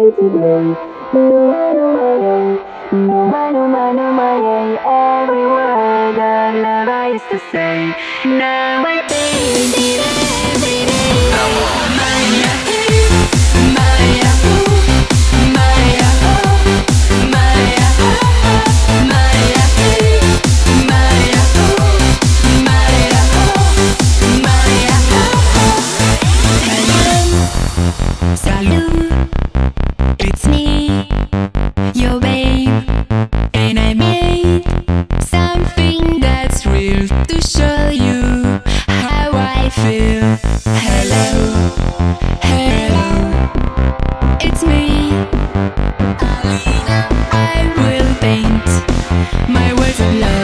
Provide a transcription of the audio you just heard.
No, no, no, no, no, no, no, every word that love I used to say. Now I think feel. Hello, hello, it's me. I will paint my love.